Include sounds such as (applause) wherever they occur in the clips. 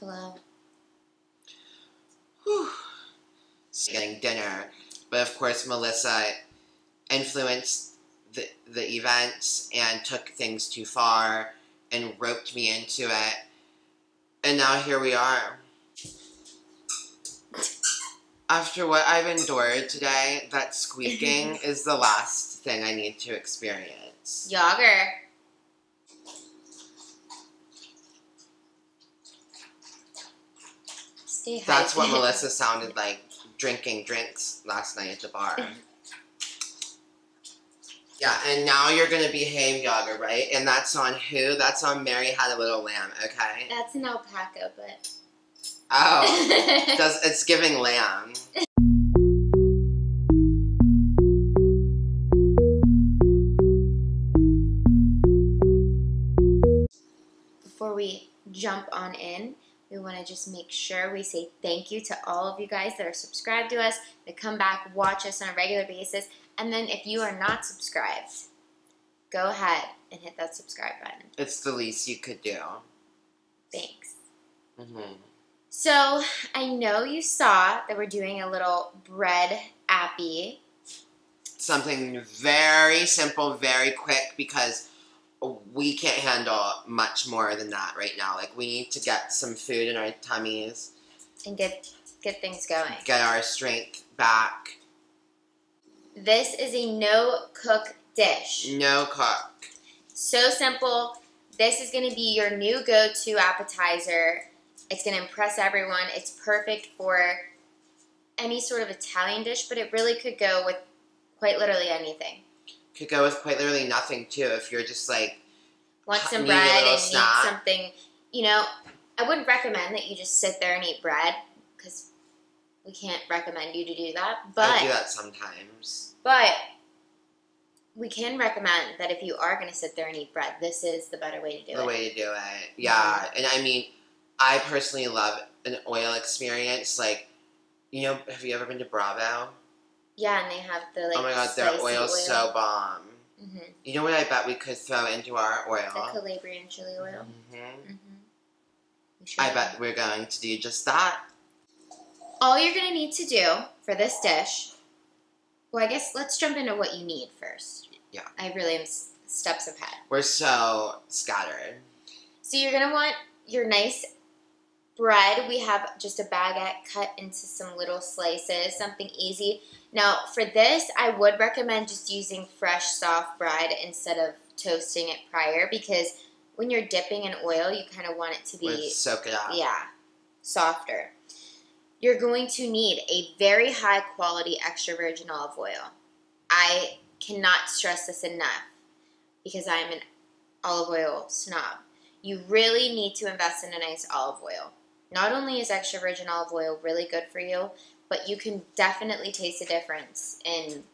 Hello. Whew. Getting dinner, but of course Melissa influenced the the events and took things too far and roped me into it, and now here we are. After what I've endured today, that squeaking (laughs) is the last thing I need to experience. Yager. Stay That's what. Melissa sounded like drinking drinks last night at the bar. (laughs) Yeah, and now you're gonna be behave, Yaga, right? And that's on who? That's on Mary Had a Little Lamb, okay? That's an alpaca, but. Oh, (laughs) does it's giving lamb. (laughs) to just make sure we say thank you to all of you guys that are subscribed to us, that come back, watch us on a regular basis. And then if you are not subscribed, go ahead and hit that subscribe button. It's the least you could do. Thanks. hmm So I know you saw that we're doing a little bread appy. Something very simple, very quick, because we can't handle much more than that right now. Like we need to get some food in our tummies, and get get things going. get our strength back. This is a no cook dish. No cook. So simple. This is going to be your new go-to appetizer. It's going to impress everyone. It's perfect for any sort of Italian dish, but it really could go with quite literally anything. Could go with quite literally nothing too. If you're just like Want some bread and snack. need something, you know, I wouldn't recommend that you just sit there and eat bread because we can't recommend you to do that. But I do that sometimes. But we can recommend that if you are going to sit there and eat bread, this is the better way to do the it. The way to do it. Yeah, and I mean, I personally love an oil experience. Like, you know, have you ever been to Bravo? Yeah, and they have the like. oh my god, their oil's so bomb. hmm You know what I bet we could throw into our oil? The oil? Calabrian chili oil. hmm hmm We should. I bet we're going to do just that. All you're going to need to do for this dish. Well, I guess let's jump into what you need first. Yeah. I really am steps ahead. We're so scattered. So you're gonna want your nice bread. We have just a baguette cut into some little slices, something easy. Now for this, I would recommend just using fresh soft bread instead of toasting it prior because when you're dipping in oil, you kind of want it to be soak it up. yeah, softer. You're going to need a very high quality extra virgin olive oil. I cannot stress this enough because I'm an olive oil snob. You really need to invest in a nice olive oil. Not only is extra virgin olive oil really good for you, but you can definitely taste a difference in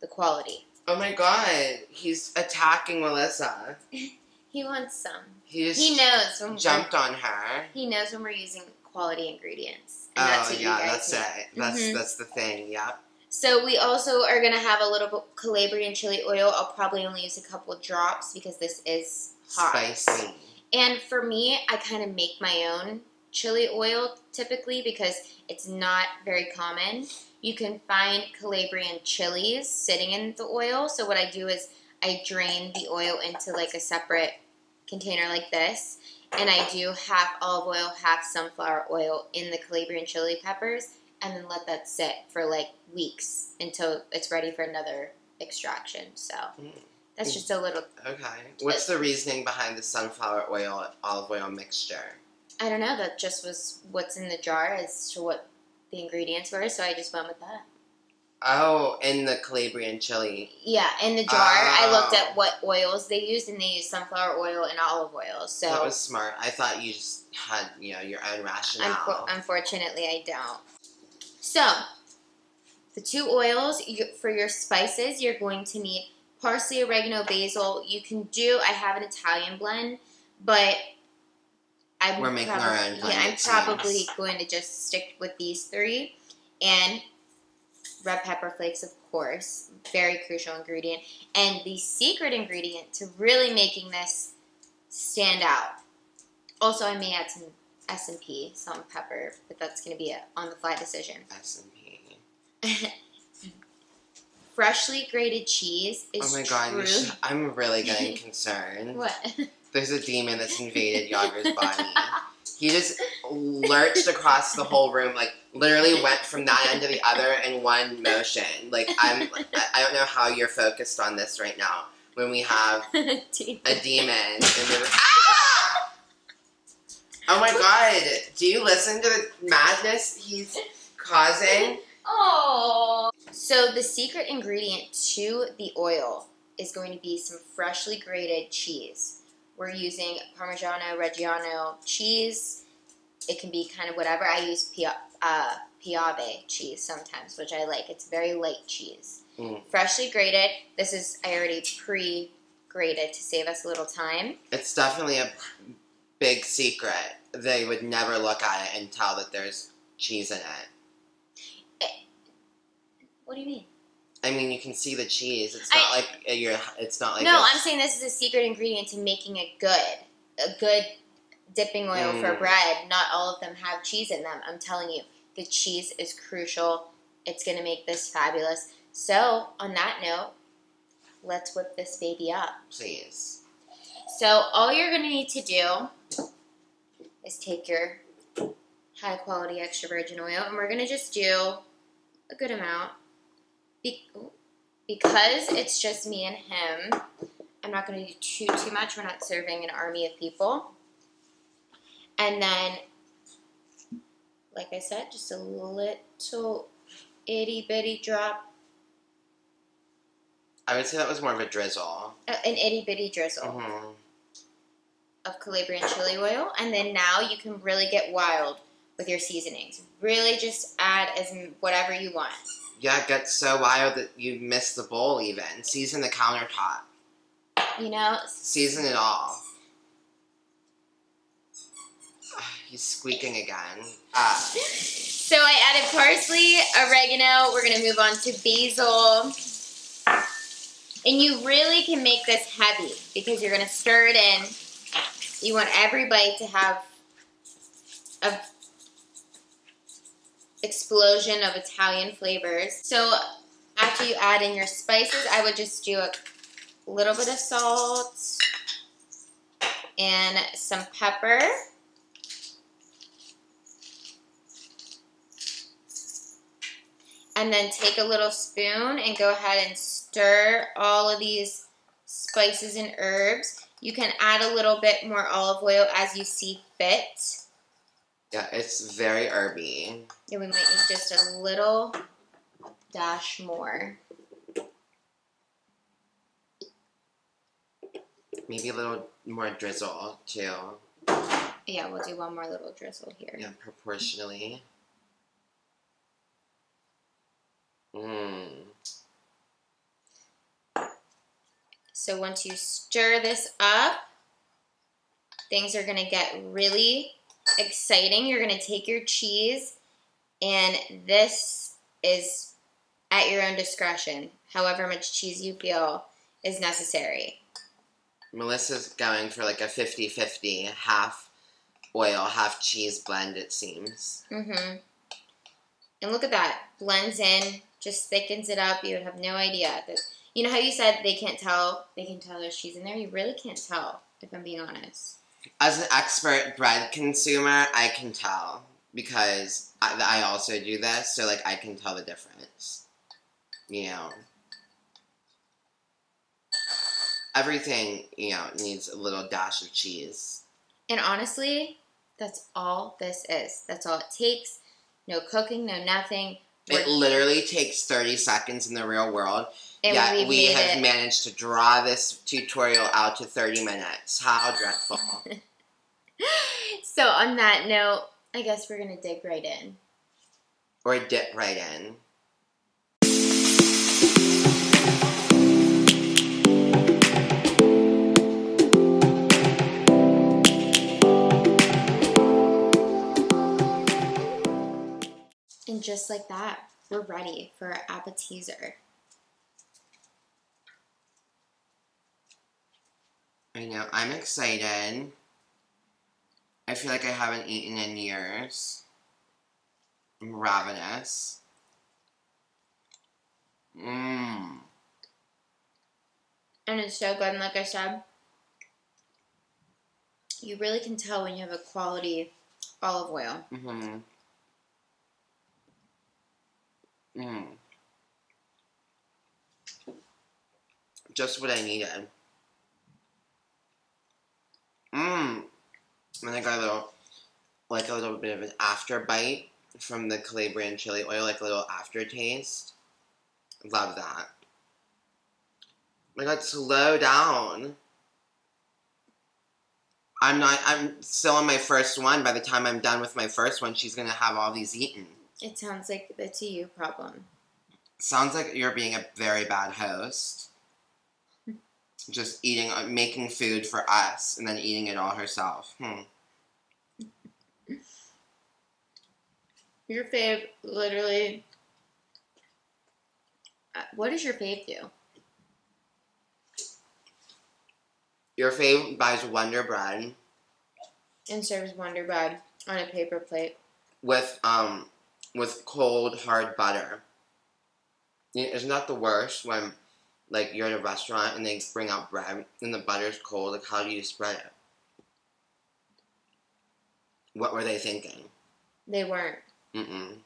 the quality. Oh my god, he's attacking Melissa. (laughs) He wants some. He just He knows when we're, jumped on her. he knows when we're using quality ingredients. And oh what yeah, that's need. it. That's Mhm. that's the thing. Yep. So we also are gonna have a little bit Calabrian chili oil. I'll probably only use a couple drops because this is hot. Spicy. And for me, I kind of make my own chili oil typically because it's not very common. You can find Calabrian chilies sitting in the oil. So what I do is I drain the oil into like a separate container like this. And I do half olive oil, half sunflower oil in the Calabrian chili peppers and then let that sit for like weeks until it's ready for another extraction. So Mm. that's just a little Okay. What's the reasoning behind the sunflower oil olive oil mixture? I don't know. That just was what's in the jar as to what the ingredients were, so I just went with that. Oh, in the Calabrian chili. Yeah, in the jar, I oh. looked Oh. at what oils they used, and they used sunflower oil and olive oil. So, That was smart. I thought you just had, you know, your own rationale. unfo- unfortunately, I don't. So, the two oils you, for your spices, you're going to need parsley, oregano, basil. You can do. I have an Italian blend, but I'm We're making our probably- own Yeah, I'm probably going to just stick with these three, and red pepper flakes, of course, very crucial ingredient. And the secret ingredient to really making this stand out. Also, I may add some S and P, salt and pepper, but that's going to be a on the fly decision. S and P. Freshly grated cheese is Oh my god, I'm really getting (laughs) concerned. What? (laughs) There's a demon that's invaded Yager's (laughs) body. He just lurched across the whole room, like literally went from that end to the other in one motion. Like I'm, I don't know how you're focused on this right now when we have (laughs) a demon in the. Ah! Oh my god! Do you listen to the madness he's causing? Oh. So the secret ingredient to the oil is going to be some freshly grated cheese. We're using Parmigiano Reggiano cheese. It can be kind of whatever. I use Pia- uh, Piave cheese sometimes, which I like. It's very light cheese. Mm. Freshly grated. This is I already pre-grated to save us a little time. It's definitely a big secret. They would never look at it and tell that there's cheese in it. What do you mean? I mean, you can see the cheese. It's not I- like you're. It's not like no, a- I'm saying this is a secret ingredient to making it good. A good dipping oil for Mm. bread. Not all of them have cheese in them. I'm telling you, the cheese is crucial. It's going to make this fabulous. So, on that note, let's whip this baby up. please. So, all you're going to need to do is take your high quality extra virgin oil, and we're going to just do a good amount. Be- because it's just me and him, I'm not going to do too too much. We're not serving an army of people. And then, like I said, just a little itty bitty drop, I would say that was more of a drizzle. uh, an itty bitty drizzle hmm of Calabrian chili oil. And then now you can really get wild with your seasonings. Really just add as whatever you want. Yeah, it gets so wild that you miss the bowl. Even season the countertop. You know, Season it all. (sighs) He's squeaking again. Ah, (laughs) So I added parsley, oregano. We're gonna move on to basil. And you really can make this heavy because you're gonna stir it in. You want every bite to have a explosion of Italian flavors. So after you add in your spices, I would just do a little bit of salt and some pepper. and then take a little spoon and go ahead and stir all of these spices and herbs. You can add a little bit more olive oil as you see fit. Yeah, it's very herby. Yeah, we might need just a little dash more. Maybe a little more drizzle too. Yeah, we'll do one more little drizzle here. Yeah, proportionally. Mmm. So once you stir this up, things are gonna get really exciting. You're gonna take your cheese, and this is at your own discretion, however much cheese you feel is necessary. Melissa's going for like a 50 50 half oil, half cheese blend, it seems. Mm-hmm. And look at that. Blends in, just thickens it up. You have no idea. That you know how you said they can't tell they can tell there's cheese in there? You really can't tell, if I'm being honest. As an expert bread consumer, I can tell because I, I also do this, so like I can tell the difference. You know, everything you know needs a little dash of cheese. And honestly, that's all this is. That's all it takes. No cooking, no nothing. It literally takes thirty seconds in the real world. and Yet we've have it. managed to draw this tutorial out to thirty minutes. How dreadful! (laughs) so on that note, I guess we're gonna dig right in. or dip right in. Just like that, we're ready for our appetizer. I know. I'm excited. I feel like I haven't eaten in years. I'm ravenous. Mmm. And it's so good. And like I said, you really can tell when you have a quality olive oil. Mm-hmm. Mm. Just what I needed. Mmm. And I got a little, like a little bit of an after bite from the Calabrian chili oil, like a little aftertaste. Love that. Oh my god, slow down. I'm not, I'm still on my first one. By the time I'm done with my first one, she's gonna have all these eaten. It sounds like the a you problem. Sounds like you're being a very bad host. Just eating, uh, making food for us, and then eating it all herself. Hmm. Your fave literally. Uh, what does your fave do? Your fave buys Wonder Bread And serves Wonder Bread on a paper plate. with um with cold hard butter. Isn't that the worst when like you're at a restaurant and they bring out bread and the butter's cold? Like how do you spread it? What were they thinking? They weren't. Mm-mm.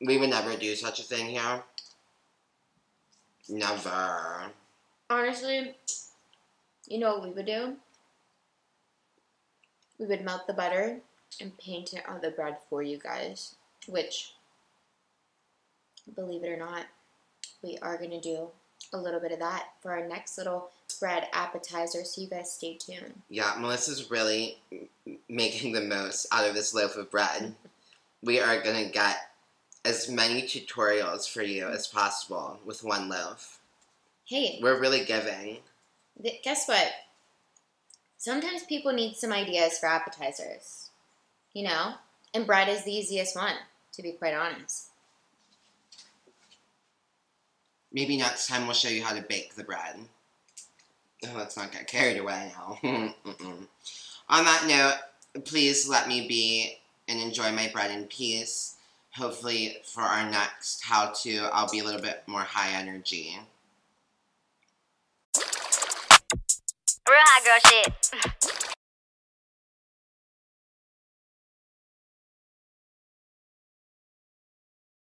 We would never do such a thing here. Never. Honestly, you know what we would do? We would melt the butter and paint it on the bread for you guys. Which, believe it or not, we are going to do a little bit of that for our next little bread appetizer. So you guys stay tuned. Yeah, Melissa's really making the most out of this loaf of bread. We are gonna get as many tutorials for you as possible with one loaf. Hey, We're really giving. guess what? Sometimes people need some ideas for appetizers. You know? And bread is the easiest one, to be quite honest. Maybe next time we'll show you how to bake the bread. Oh, let's not get carried away now. (laughs) On that note, please let me be and enjoy my bread in peace. Hopefully, for our next how to, I'll be a little bit more high energy. Real hot girl shit. (laughs)